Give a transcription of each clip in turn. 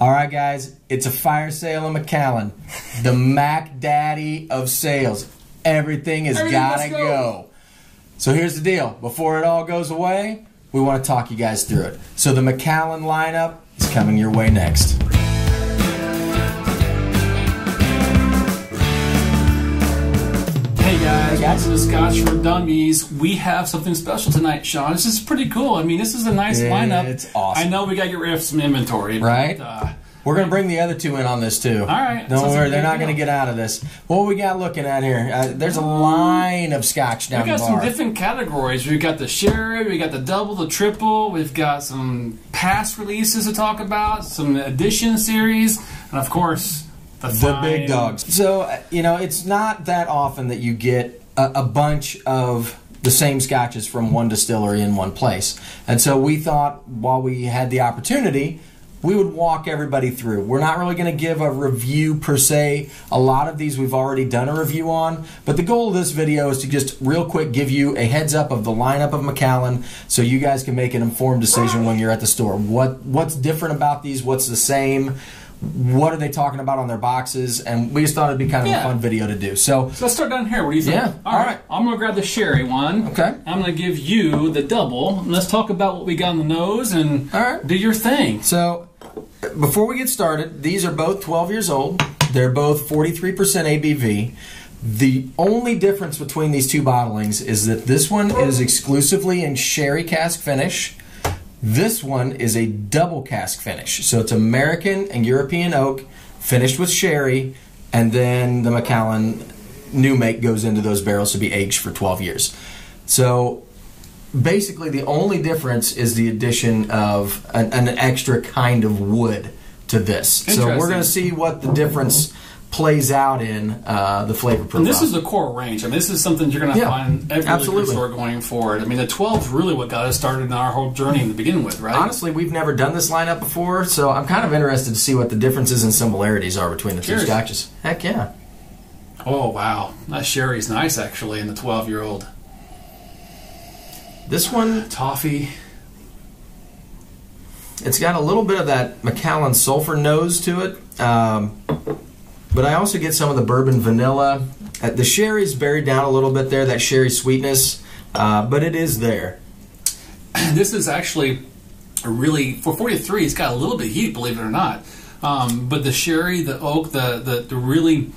All right, guys, it's a fire sale in Macallan. The Mac Daddy of sales. Everything has Everything got to go. go. So here's the deal. Before it all goes away, we want to talk you guys through it. So the Macallan lineup is coming your way next. Hey guys, Hey, guys. welcome to Scotch for Dummies. We have something special tonight, Sean. This is pretty cool. I mean, this is a nice It's lineup. It's awesome. I know we got to get rid of some inventory, Right. But, uh, We're going to bring the other two in on this too. All right. Don't Sounds worry, like they're not going to get out of this. What we got looking at here? Uh, there's a line of scotch down We've got some different categories. We've got the sherry, we got the double, the triple. We've got some past releases to talk about, some edition series, and of course the, the big dogs. So uh, you know, it's not that often that you get a, a bunch of the same scotches from one distillery in one place. And so we thought, while we had the opportunity, we would walk everybody through. We're not really going to give a review per se. A lot of these we've already done a review on, but the goal of this video is to just real quick give you a heads up of the lineup of Macallan so you guys can make an informed decision when you're at the store. What what's different about these? What's the same? What are they talking about on their boxes? And we just thought it'd be kind of Yeah. a fun video to do. So So let's start down here. What do you think? Yeah, All all right. right. I'm gonna grab the sherry one. Okay. I'm gonna give you the double. Let's talk about what we got on the nose and All right. do your thing. So, before we get started, these are both 12 years old. They're both 43% ABV. The only difference between these two bottlings is that this one is exclusively in sherry cask finish. This one is a double cask finish. So it's American and European oak finished with sherry, and then the Macallan new make goes into those barrels to be aged for 12 years. So basically the only difference is the addition of an, an extra kind of wood to this. So we're going to see what the difference plays out in uh, the flavor profile. And this is the core range. I mean, this is something you're going to Yeah, find every absolutely. store going forward. I mean, the 12 is really what got us started in our whole journey to begin with, right? Honestly, we've never done this lineup before, so I'm kind of interested to see what the differences and similarities are between the two Cheers. scotches. Heck yeah. Oh wow, that sherry's nice actually in the 12 year old. This one, Toffee. it's got a little bit of that Macallan sulfur nose to it, um, but I also get some of the bourbon vanilla. Uh, the sherry's buried down a little bit there, that sherry sweetness, uh, but it is there. This is actually a really for 43. It's got a little bit of heat, believe it or not. Um, but the sherry, the oak, the, the the really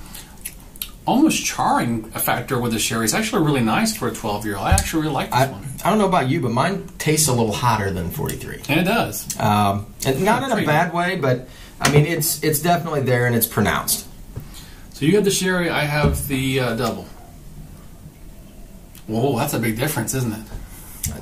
almost charring factor with the sherry is actually really nice for a 12 year old. I actually really like this I, one, I don't know about you, but mine tastes a little hotter than 43. and it does. Um, and not in a bad way, but I mean it's it's definitely there and it's pronounced. So you have the sherry, I have the uh, double. Whoa, that's a big difference, isn't it?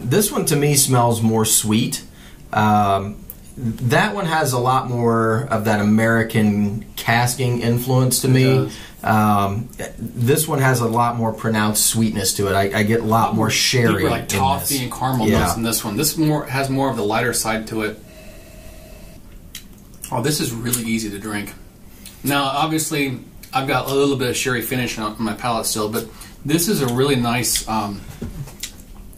This one to me smells more sweet. Um, that one has a lot more of that American casking influence to It me. Um, this one has a lot more pronounced sweetness to it. I, I get a lot more sherry. Deeper, like in toffee this. and caramel Yeah. notes in this one. This more has more of the lighter side to it. Oh, this is really easy to drink. Now, obviously, I've got a little bit of sherry finish on my palate still, but this is a really nice. Um,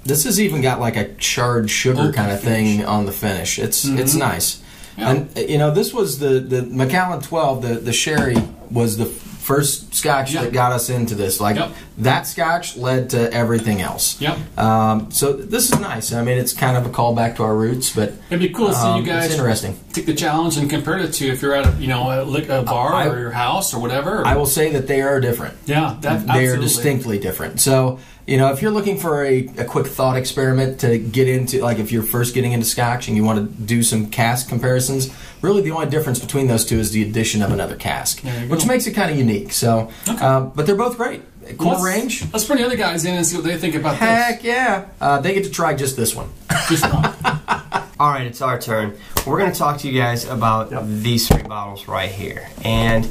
This has even got like a charred sugar kind of finish. thing on the finish. It's it's nice. Yeah. And you know, this was the the Macallan 12. The the sherry was the first scotch that got us into this. Like Yep. that scotch led to everything else. yep. Um, so this is nice. I mean, it's kind of a callback to our roots, but It'd be cool to see um, you guys it's interesting. take the challenge and compare it to if you're at a you know a, a bar I- or your house or whatever. I will say that they are different. yeah, that, they are distinctly different. So, you know, if you're looking for a, a quick thought experiment to get into, like if you're first getting into scotch and you want to do some cask comparisons, really the only difference between those two is the addition of another cask, which go. makes it kind of unique. So, uh, but they're both great. Core Let's- range, Let's bring the other guys in and see what they think about heck yeah. Uh, they get to try just this one. Just one. All right, it's our turn. We're going to talk to you guys about these three bottles right here. And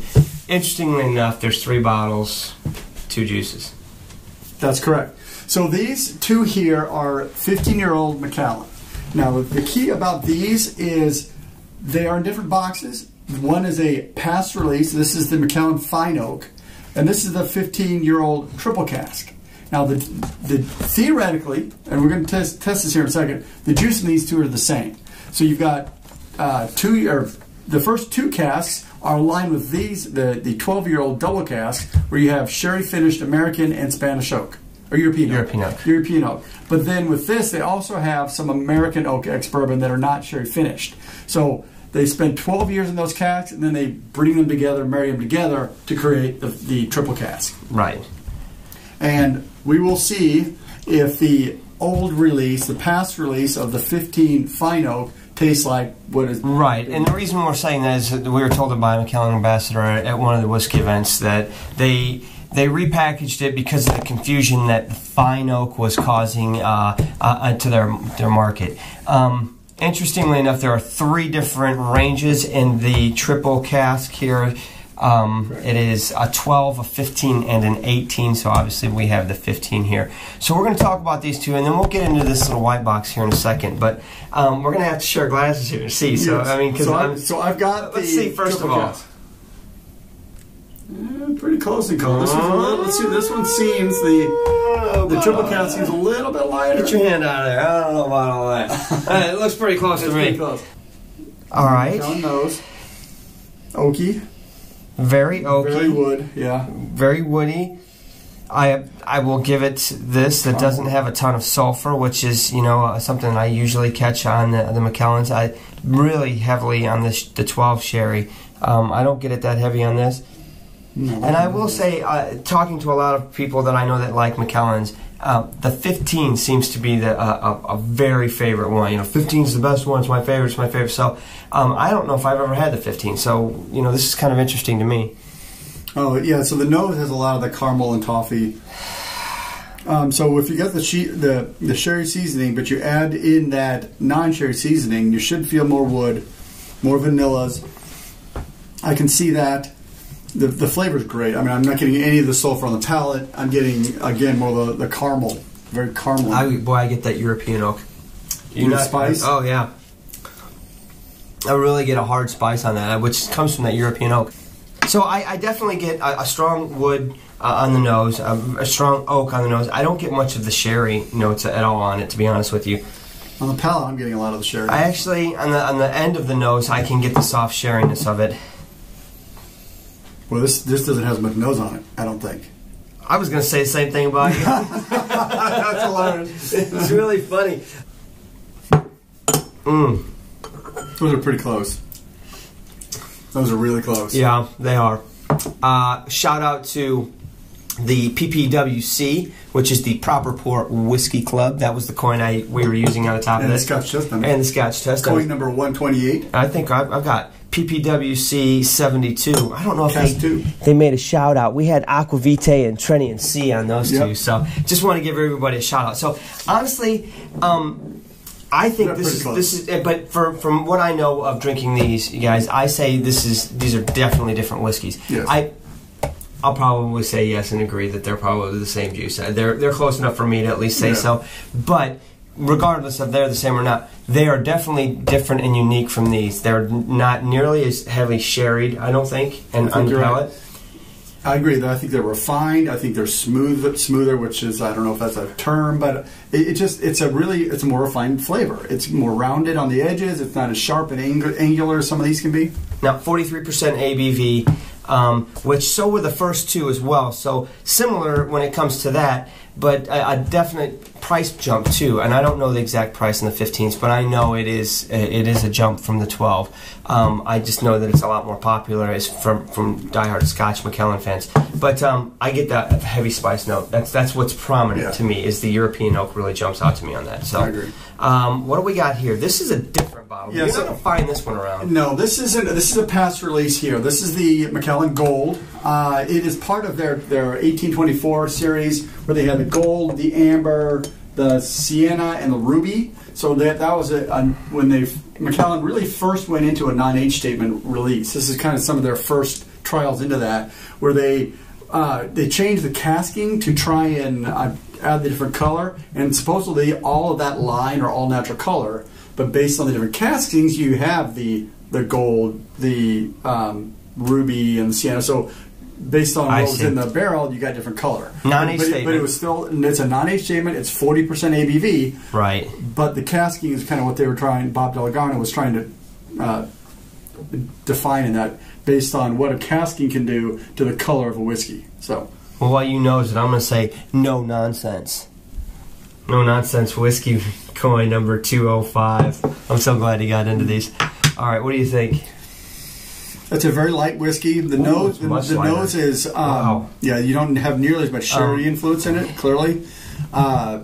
interestingly enough, there's three bottles, two juices. That's correct. So these two here are 15 year old Macallan. Now, the key about these is they are in different boxes. One is a past release. This is the Macallan Fine Oak, and this is the 15 year old triple cask. Now, the, the theoretically, and we're going to test, test this here in a second, the juice in these two are the same. So you've got uh, two or the first two casks are aligned with these, the the 12 year old double cask, where you have sherry finished American and Spanish oak. Or European oak. European oak. European oak. But then with this, they also have some American oak ex bourbon that are not sherry finished. So they spend 12 years in those casks, and then they bring them together, marry them together to create the, the triple cask. Right. And we will see if the old release, the past release of the 15 fine oak, tastes like what is Right, and the reason we're saying that is that we were told by a Macallan ambassador at one of the whiskey events that they they repackaged it because of the confusion that the fine oak was causing uh, uh, to their their market. Um, interestingly enough, there are three different ranges in the triple cask here. Um, it is a 12, a 15, and an 18. So obviously we have the 15 here. So we're going to talk about these two, and then we'll get into this little white box here in a second. But um, we're going to have to share glasses here to see. So Yes. I mean, because so, I'm, I've, so I've got Let's see, first of all. cask. Eh, pretty close in color. This one's a little, let's see. This one seems the the triple cask seems a little bit lighter. Get your hand out of there. I don't know about all that. It looks pretty close It's to pretty me. close. All right. John knows. Oaky, Very oaky. very wood. Yeah. very woody. I I will give it this that doesn't have a ton of sulfur, which is you know uh, something I usually catch on the, the Macallans. I really heavily on this the 12 sherry. Um, I don't get it that heavy on this. And I will say, uh, talking to a lot of people that I know that like Macallans, uh, the 15 seems to be the uh, a, a very favorite one. You know, 15 is the best one. It's my favorite. It's my favorite. So um, I don't know if I've ever had the 15. So you know, this is kind of interesting to me. Oh yeah, so the nose has a lot of the caramel and toffee. Um, so if you got the she- the the sherry seasoning, but you add in that non-sherry seasoning, you should feel more wood, more vanillas. I can see that. The the flavor is great. I mean, I'm not getting any of the sulfur on the palate. I'm getting again more the, the caramel, very caramel. I boy, I get that European oak. You get spice? Oh yeah. I really get a hard spice on that, which comes from that European oak. So I, I definitely get a, a strong wood uh, on the nose, a, a strong oak on the nose. I don't get much of the sherry notes at all on it, to be honest with you. on the palate, I'm getting a lot of the sherry. I actually, on the on the end of the nose, I can get the soft sherryness of it. Well, this this doesn't have as much nose on it. I don't think. I was gonna say the same thing about you. That's hilarious. it's really funny. Mm. Those are pretty close. Those are really close. Yeah, they are. Uh, shout out to the PPWC, which is the Proper Port Whiskey Club. That was the coin I we were using on the top of this. And the. Scotch Testament. And the Scotch Test. Coin number 128. I think I've, I've got PPWC 72. I don't know if Cast they, two. they made a shout out. We had Aquavite and Trenny and C on those Yep. two. So just want to give everybody a shout out. So honestly, um, I think this is close. this is. eh, But for from what I know of drinking these, you guys, I say this is these are definitely different whiskeys. Yes. I. I'll probably say yes and agree that they're probably the same juice. They're they're close enough for me to at least say Yeah. so. But regardless of they're the same or not, they are definitely different and unique from these. They're not nearly as heavily sherried, I don't think, and on the right. palate. I agree. That I think they're refined. I think they're smooth, smoother, which is I don't know if that's a term, but it, it just it's a really it's a more refined flavor. It's more rounded on the edges. It's not as sharp and ang- angular as some of these can be. Now, 43% ABV, um, which so were the first two as well. So similar when it comes to that, but a, a definite price jump too. And I don't know the exact price in the 15s, but I know it is it is a jump from the 12. Um, I just know that it's a lot more popular as from from diehard Scotch Macallan fans. But um, I get that heavy spice note. That's that's what's prominent Yeah. to me. Is the European oak really jumps out to me on that? So I agree. Um, what do we got here? This is a different bottle. Yeah, You're so- not gonna find this one around. No, this isn't. This is a past release here. This is the Macallan Gold. Uh, it is part of their their 1824 series where they had the gold, the amber, the sienna, and the ruby. So that that was a, a when they Macallan really first went into a non-age statement release. This is kind of some of their first trials into that, where they uh, they changed the casking to try and uh, add the different color, and supposedly all of that line are all natural color. But based on the different castings, you have the the gold, the um, ruby, and the sienna. So based on I what was see. in the barrel, you got different color. Non-age but, it- but it was still it's a non-age statement. It's forty percent ABV, Right. but the casking is kind of what they were trying. Bob Dalgarno was trying to uh, defining that based on what a casking can do to the color of a whiskey. So Well, what you know is that I'm going to say no nonsense. No nonsense whiskey coin number 205. I'm so glad he got into these. All right, what do you think? That's a very light whiskey. The Ooh, nose, the, much the lighter. nose is um, Wow. yeah. You don't have nearly as much sherry Um, influence in it. Clearly, uh,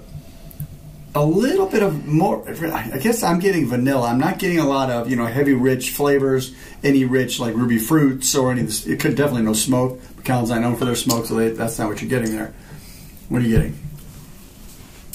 a little bit of more. I guess I'm getting vanilla. I'm not getting a lot of you know heavy, rich flavors. Any rich like ruby fruits or any. It could definitely no smoke. Macallan's not known for their smoke, so they, that's not what you're getting there. What are you getting?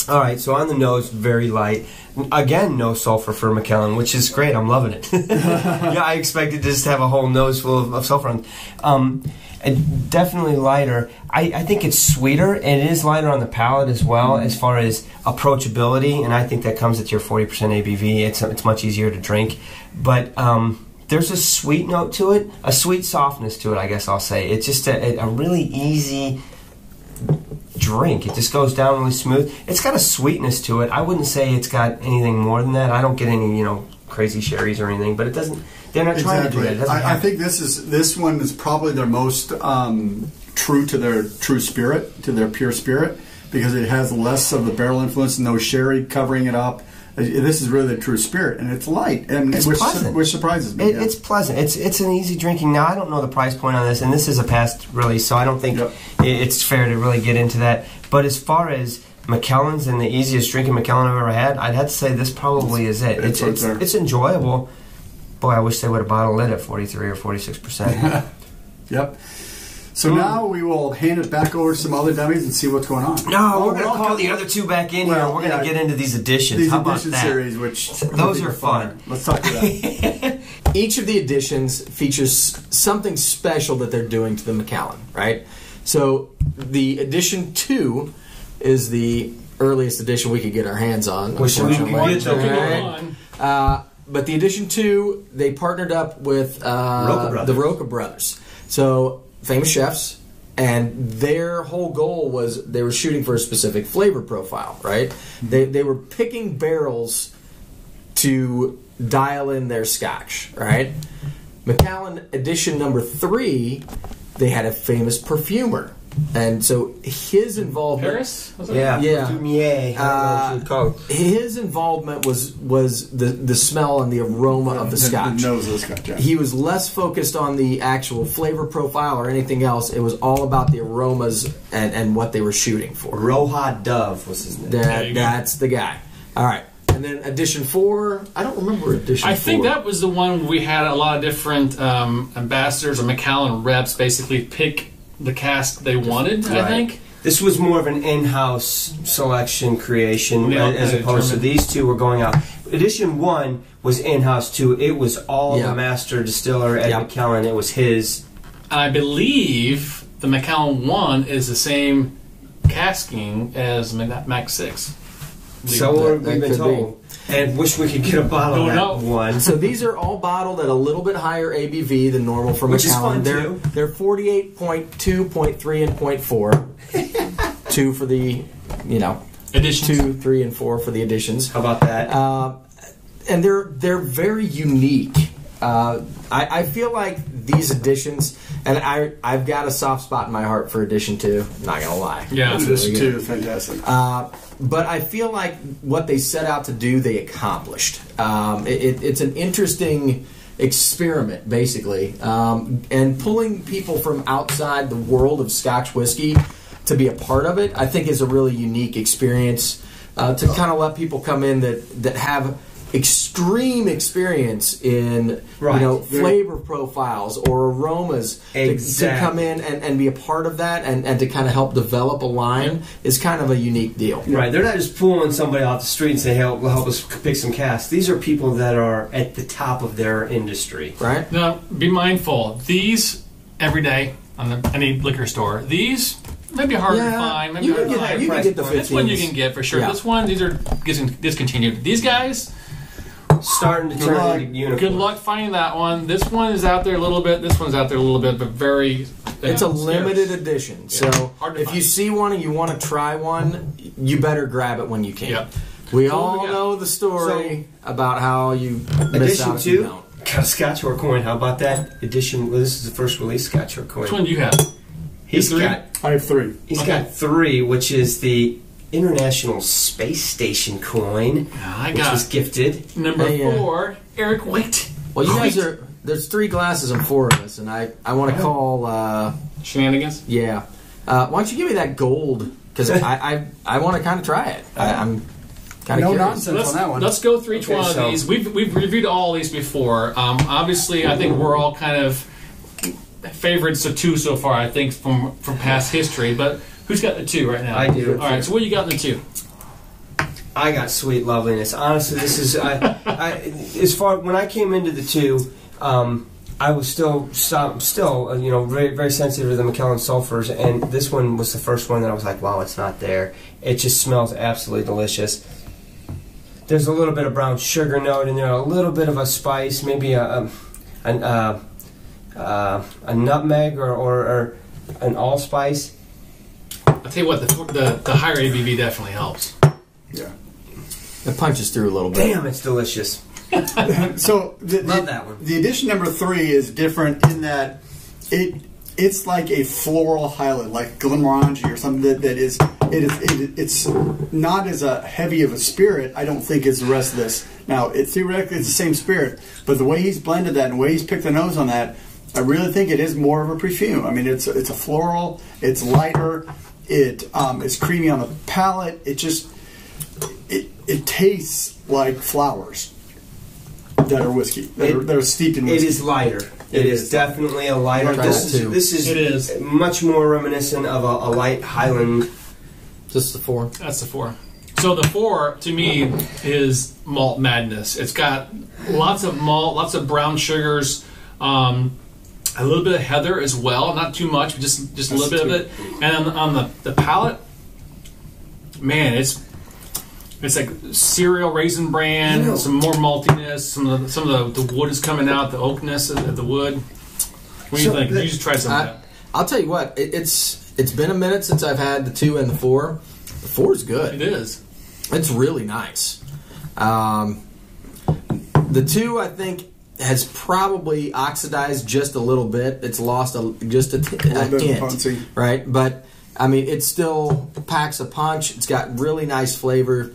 All right, so on the nose, very light. Again, no sulfur for Macallan, which is great. I'm loving it. yeah, I expected to just have a whole nose full of, of sulfur. On. Um, and definitely lighter. I, I think it's sweeter, and it is lighter on the palate as well as far as approachability. And I think that comes at your 40% ABV. It's it's much easier to drink, but. Um, there's a sweet note to it, a sweet softness to it. I guess I'll say it's just a, a really easy drink. It just goes down really smooth. It's got a sweetness to it. I wouldn't say it's got anything more than that. I don't get any, you know, crazy sherries or anything. But it doesn't. They're not trying to do that. It I, I think this is this one is probably their most um, true to their true spirit, to their pure spirit, because it has less of the barrel influence, and no sherry covering it up. This is really the true spirit, and it's light, and It's which, pleasant. which surprises me. It, yeah. It's pleasant. It's it's an easy drinking. Now I don't know the price point on this, and this is a past release, so I don't think Yep. it's fair to really get into that. But as far as Macallan's and the easiest drinking Macallan I've ever had, I'd have to say this probably is it. It's It's it's, it's enjoyable. Boy, I wish they would have bottled it at forty three or forty six percent. Yep. So now we will hand it back over to some other dummies and see what's going on. No, Oh, we're gonna call the other two back in here. Well, We're gonna get into these editions. These How about edition that? series, which Those are fun. Let's talk to that. Each of the editions features something special that they're doing to the Macallan, right? So the edition two is the earliest edition we could get our hands on. Which we could get the- Right? Uh, but the edition two, they partnered up with uh, Roca the Roca brothers, so famous chefs, and their whole goal was they were shooting for a specific flavor profile, right? They they were picking barrels to dial in their scotch, right? Macallan edition number three, they had a famous perfumer, and so his involvement. Paris? Was it? Yeah, Yeah. Fumier, I don't know what you would call it. His involvement was was the the smell and the aroma of the scotch. nose of the scotch. yeah. He was less focused on the actual flavor profile or anything else. It was all about the aromas and, and what they were shooting for. Roja Dove was his name. That, that's the guy. All right. And then edition four, I don't remember edition I four. think that was the one we had a lot of different um, ambassadors or Macallan reps basically pick the cast they wanted. I think. This was more of an in-house selection creation Yeah, as opposed to these two were going out. Edition one was in-house too. It was all Yeah. the master distiller Ed Yeah. McKellen. It was his. I believe the Macallan one is the same casking as Ma- Mac Six. So that- we've that been could told. And wish we could get a bottle of that one. So these are all bottled at a little bit higher ABV than normal for Which is Macallan. fun, they're too. they're 48.2, 0.3, and 0.4. two for the, you know, additions. two, three, and four for the additions. How about that? Uh, and they're they're very unique. Uh, I, I feel like these editions, and I I've got a soft spot in my heart for edition two. Not gonna lie. Yeah. It's This really too fantastic. Uh, but I feel like what they set out to do, they accomplished. Um, it, it, it's an interesting experiment, basically, um, and pulling people from outside the world of Scotch whiskey to be a part of it, I think, is a really unique experience. Uh, to kind of let people come in that that have extreme experience in Right. you know flavor profiles or aromas to- to, come in and, and be a part of that and, and to kind of help develop a line is kind of a unique deal. Right, they're not just pulling somebody off the street and say, "Help, help us pick some casts." These are people that are at the top of their industry. Right? Now, be mindful. These every day on the, any liquor store. These may be hard to find. Maybe you hard can to get- find. you can get the This one you can get for sure. Yeah. This one, these are discontinued. These guys, Starting to turn luck. into unicorns. good luck finding that one. This one is out there a little bit. This one's out there a little bit, but very. It's a limited edition. Yeah, So hard to if find. you see one and you want to try one, you better grab it when you can. Yep. We Cool, all yeah. know the story about how you miss Edition out if you two, don't. Got a Scotch or coin. How about that edition? Well, this is the first release Scotch or coin. Which one do you have? He's Three? got I have three. he's Okay. got three, which is the International Space Station coin, I which got was gifted. number Hey, uh, four, Eric White. Well, you guys are. There's three glasses and four of us, and I I want to call. Uh, Shenanigans. yeah. Uh, why don't you give me that gold? Because I I, I want to kind of try it. I, I'm kind of No curious. nonsense Let's, on that one. let's go through each Okay, one of so- these. We've, we've reviewed all these before. Um, obviously, I think we're all kind of favorites of two so far. I think from from past history. But who's got the two right now? I do. All right. So what you got in the two? I got sweet loveliness. Honestly, this is I, I as far when I came into the two, um, I was still still uh, you know very very sensitive to the Macallan sulfurs, and this one was the first one that I was like, wow, it's not there. It just smells absolutely delicious. There's a little bit of brown sugar note in there, a little bit of a spice, maybe a a, an, uh, uh, a nutmeg or, or, or an allspice. I'll tell you what. The, the the higher ABV definitely helps. Yeah. It punches through a little bit. Damn, it's delicious. So the, Love the, that one. the edition number three is different in that it it's like a floral highlight, like Glenmorangie or something that, that is it is it, it's not as a heavy of a spirit. I don't think as the rest of this. Now it theoretically it's the same spirit, but the way he's blended that and the way he's picked the nose on that, I really think it is more of a perfume. I mean, it's it's a floral, it's lighter, it um, it's creamy on the palate. It just it it tastes like flowers that are whiskey that, are, It- that are steeped in It whiskey. is lighter. It it is is. definitely a lighter. Try This that is, too. this is It is. much more reminiscent of a, a light Highland. Just the four. That's the four. So the four to me is malt madness. It's got lots of malt, lots of brown sugars, um, a little bit of heather as well. Not too much, but just just a little bit of it. And on, on the the palate, man, it's it's like cereal raisin bran, know- some more maltiness. Some of the, some of the, the wood is coming out, the oakness of, the wood. What do you think? the- you just try some I, that. I'll tell you what. It, it's it's been a minute since I've had the two and the four. The four is good. It is. It's really nice. Um, the two, I think, has probably oxidized just a little bit. It's lost a, just a, t- a hint, right? But I mean, it still packs a punch. It's got really nice flavor.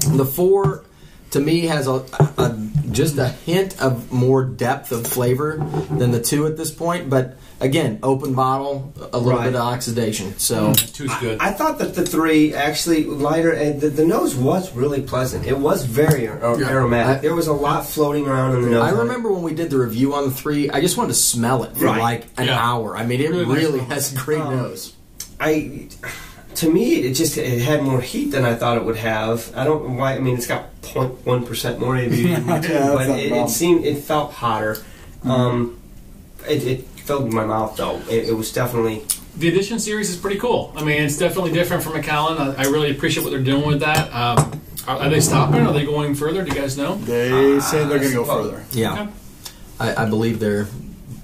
The four, to me, has a, a just a hint of more depth of flavor than the two at this point. But again, open bottle, a little Right. bit of oxidation. So. Two's good. I thought that the three actually lighter, and the, the nose was really pleasant. It was very ar- Yeah. aromatic. I- there was a lot floating around in the nose. I remember when we did the review on the three, I just wanted to smell it for Right. like an Yeah. hour. I mean, it Really really, nice has a great Um, nose. I to me it just it had more heat than I thought it would have. I don't know why. I mean, it's got 0.1 percent more ABV, than the Yeah, that's but it, it seemed it felt hotter. Um, it, it filled my mouth though. It, it was definitely The edition series is pretty cool. I mean, it's definitely different from Macallan. I, I really appreciate what they're doing with that. Um, are, are they stopping? Are they going further? Do you guys know? They say they're going to go further. Yeah, Okay. I, I believe they're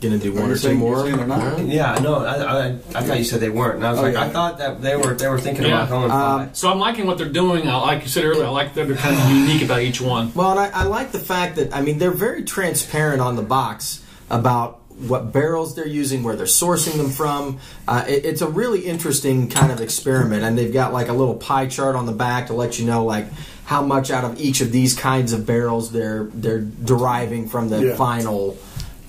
going to do one or two more. saying they're not? All right. yeah. No, I, I, I thought you said they weren't, and I was Oh, like, yeah. I thought that they were they were thinking Yeah. about going Um. So I'm liking what they're doing. I, like you said earlier, I like that they're kind of unique about each one. Well, and I, I like the fact that I mean they're very transparent on the box about what barrels they're using, where they're sourcing them from. Uh, it, it's a really interesting kind of experiment, and they've got like a little pie chart on the back to let you know like how much out of each of these kinds of barrels they're they're deriving from the Yeah. final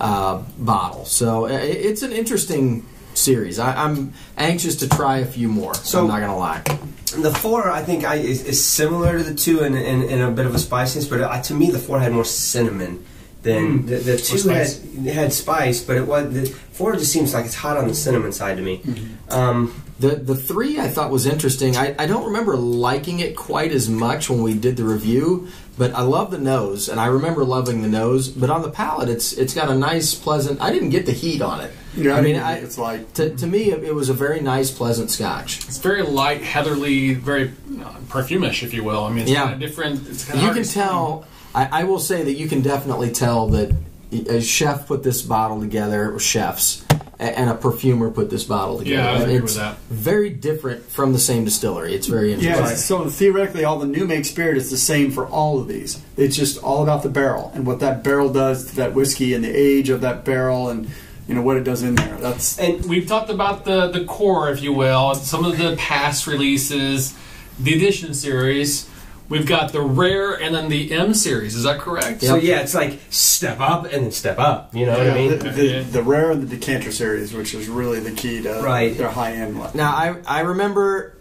uh, bottle. So uh, it's an interesting series. I, I'm anxious to try a few more. So- I'm not gonna lie. The four, I think, I, is, is similar to the two in, in, in a bit of a spiciness, but uh, to me, the four had more cinnamon than the, the two had had spice. But it was the four just seems like it's hot on the cinnamon side to me. Um, The the three I thought was interesting. I, I don't remember liking it quite as much when we did the review, but I love the nose, and I remember loving the nose. But on the palate, it's it's got a nice, pleasant. I didn't get the heat on it. Yeah, I mean, I, it's like to, to me, it, it was a very nice, pleasant Scotch. It's very light, heatherly, very uh, perfumish, if you will. I mean, it's Yeah. kind of different. It's kind You of can tell. I, I will say that you can definitely tell that a chef put this bottle together, or chefs, a- and a perfumer put this bottle together. Yeah, I And agree it's with that. Very different from the same distillery. It's very interesting. Yeah, so theoretically, all the new make spirit is the same for all of these. It's just all about the barrel and what that barrel does to that whiskey and the age of that barrel and you know what it does in there. That's And We've talked about the the core, if you will, some of the past releases, the edition series. We've got the rare and then the M series. Is that correct? so yeah, it's like step up and then step up. You know what I mean? the, the, the rare and the decanter series, which is really the key to Right. their high end one. Now, I, I remember,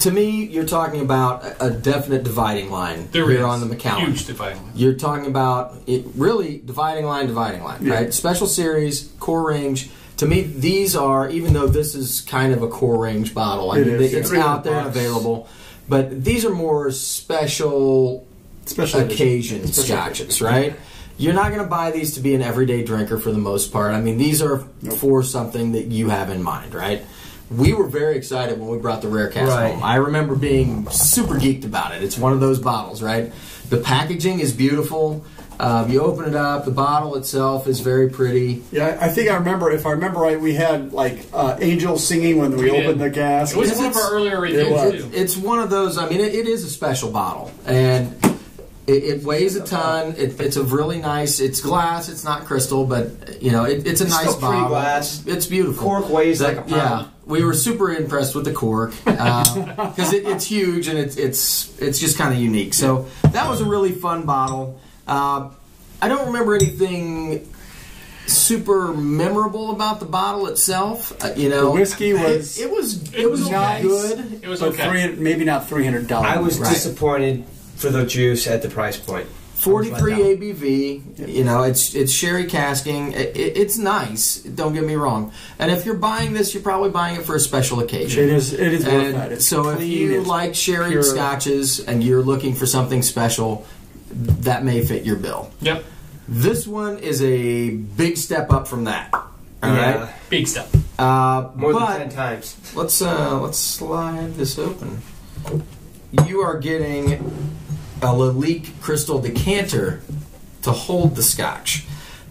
to me, you're talking about a a definite dividing line There here is. on the Macallan. Huge dividing line. You're talking about it really dividing line, dividing line, Yeah. right? Special series, core range. To me, these are even though this is kind of a core range bottle. I It mean, is, it's yeah. out there and available, but these are more special Special edition. occasion Special scotches, right? You're not going to buy these to be an everyday drinker for the most part. I mean, these are Nope. for something that you have in mind, right? We were very excited when we brought the rare cask Right. home. I remember being super geeked about it. It's one of those bottles, right? The packaging is beautiful. Um, you open it up. The bottle itself is very pretty. Yeah, I think I remember. If I remember right, we had like uh, angels singing when we, We opened did. the gas. It was It's- one of our earlier reviews was. too. It's one of those. I mean, it, it is a special bottle, and it, it weighs a ton. It, it's a really nice. It's glass. It's not crystal, but you know, it, it's a It's nice still bottle. glass. It's beautiful. Cork weighs like a pound. Yeah, we were super impressed with the cork because it, it's huge and it's it's it's just kind of unique. So that was a really fun bottle. Uh, I don't remember anything super memorable about the bottle itself. Uh, you know, The whiskey was- it, it was It was not okay. good. It was but okay. three, maybe not three hundred dollars. I was Right. disappointed for the juice at the price point. 43 I was ABV. You know, it's it's sherry casking. It, it, it's nice. Don't get me wrong. And if you're buying this, you're probably buying it for a special occasion. It is. It is worth And that. It's so if you like sherry pure. scotches and you're looking for something special, that may fit your bill. Yep. This one is a big step up from that. All right. Yeah, Big step. Uh, more than ten times. let's uh, let's slide this open. You are getting a Lalique crystal decanter to hold the scotch,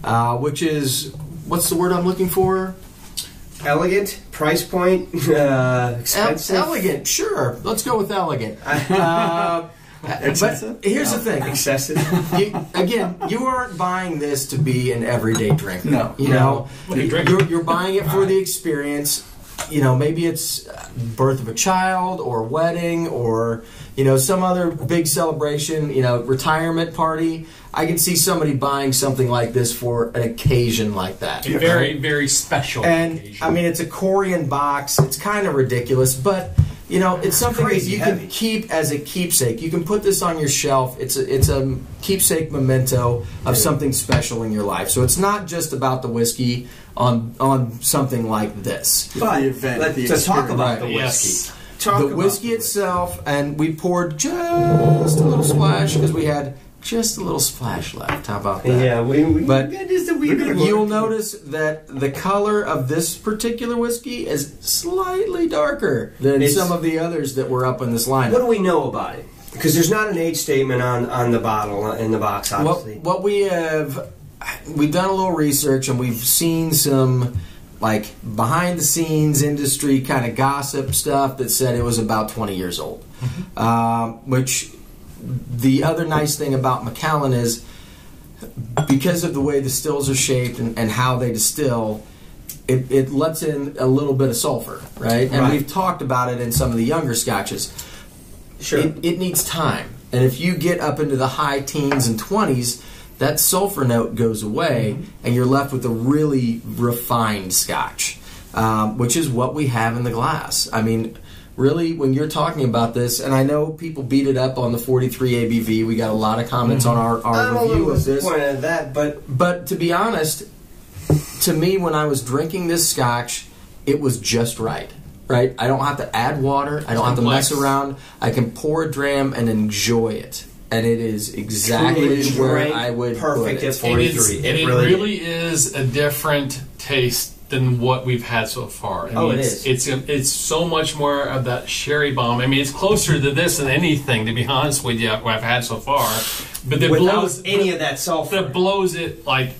uh, which is what's the word I'm looking for? Elegant price point, uh, El- expensive. elegant, sure. Let's go with elegant. Uh, but Excessive? here's the thing. excessive. You, again, you aren't buying this to be an everyday drink. No. you know, What are You you're, you're buying it for the experience. You know, maybe it's uh, birth of a child or wedding or you know some other big celebration. You know, retirement party. I can see somebody buying something like this for an occasion like that. A very, very special And occasion. I mean, it's a Corian box. It's kind of ridiculous, but you know, it's something that you heavy. can keep as a keepsake. You can put this on your shelf. It's a it's a keepsake memento of something special in your life. So it's not just about the whiskey on on something like this. It's But the event. let's the just talk experience. about the Yes. whiskey. Talk the whiskey the itself, and we poured just a little splash because we had just a little splash left. How about that? Yeah, we, we But that is the we Look at the- You'll notice that the color of this particular whiskey is slightly darker than It's- some of the others that were up in this line. What do we know about it? Because there's not an age statement on, on the bottle uh, in the box, what, obviously. what we have, we've done a little research and we've seen some like behind the scenes industry kind of gossip stuff that said it was about 20 years old. Um, which the other nice thing about Macallan is because of the way the stills are shaped and, and how they distill, it, it lets in a little bit of sulfur, right? And Right. we've talked about it in some of the younger scotches. Sure. It, it needs time. And if you get up into the high teens and 20s, that sulfur note goes away and you're left with a really refined scotch, um, which is what we have in the glass. I mean, really, when you're talking about this, and I know people beat it up on the 43 ABV, we got a lot of comments mm-hmm. on our, our I'm a review of this. disappointed at that, but But to be honest, to me, when I was drinking this scotch, it was just right. Right? I don't have to add water. I don't have to mess around. I can pour a dram and enjoy it. And it is exactly where I would perfect put at it. 43. It's, It and it really really, is a different taste than what we've had so far. I Oh, it it's, is. It's it's so much more of that sherry bomb. I mean, it's closer to this than anything, to be honest with you, what I've had so far. But that without blows any of that sulfur. that blows it like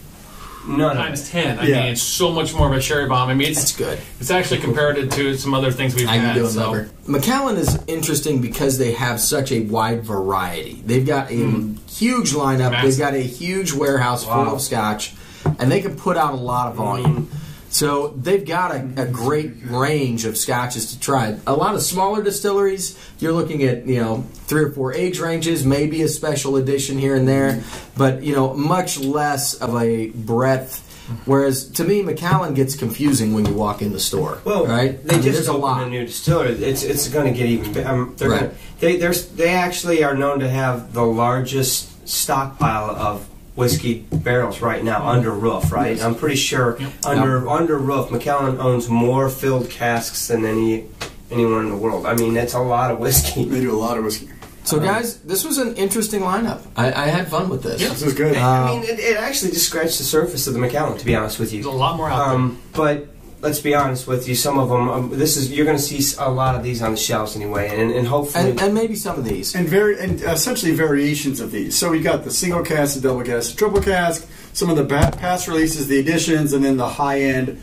None of times ten. I Yeah. mean, it's so much more of a sherry bomb. I mean, It's it's good. it's actually compared it to some other things we've How you had. doing, so. lover? Macallan is interesting because they have such a wide variety. They've got a hmm. huge lineup. Massive. They've got a huge warehouse Wow. full of scotch, and they can put out a lot of hmm. volume. So they've got a, a great range of scotches to try. A lot of smaller distilleries, you're looking at you know three or four age ranges, maybe a special edition here and there, but you know much less of a breadth. Whereas to me, Macallan gets confusing when you walk in the store. Well, right? They I mean, just there's a lot. a new distillery. It's it's going to get even. Um, they're Right. gonna, they they actually are known to have the largest stockpile of whiskey barrels right now under roof. Right, I'm pretty sure under under roof, Macallan owns more filled casks than any anyone in the world. I mean, that's a lot of whiskey. They do a lot of whiskey. So, guys, this was an interesting lineup. I, I had fun with this. This is good. I mean, it, it actually just scratched the surface of the Macallan. To be honest with you, There's a lot more out Um, but let's be honest with you. Some of them, um, this is you're going to see a lot of these on the shelves anyway, and, and hopefully, And, and maybe some of these. and very and essentially variations of these. So we got the single cask, the double cask, the triple cask, some of the ba- past releases, the editions, and then the high end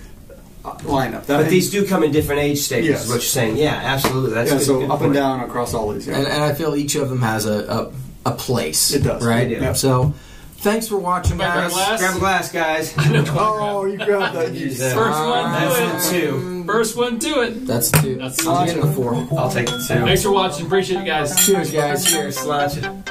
uh, lineup. That, but these do come in different age stages. Yes. Is what you're saying? Yeah, absolutely. That's yeah, good- so good up point. and down across all these. Yeah. And, and I feel each of them has a, a, a place. It does. Right? Yeah. So, thanks for watching, Grab guys. a glass. Grab a glass, guys. oh, you grabbed that. You Use that. First one That's to it. two. First one to it. That's two. That's I'll get the four. I'll take the two. Thanks for watching. Appreciate you guys. Cheers, guys. Cheers, Sláinte.